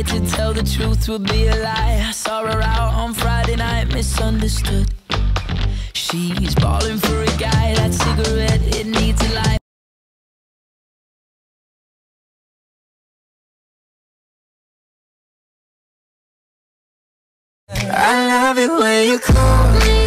To tell the truth would be a lie. I saw her out on Friday night, misunderstood. She's balling for a guy, that cigarette, it needs a light. I love it when you call me